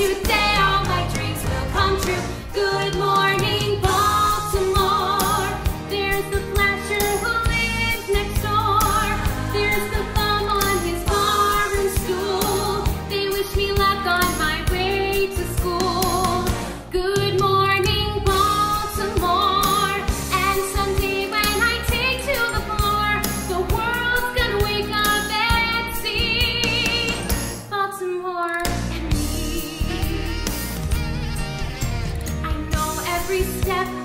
today. step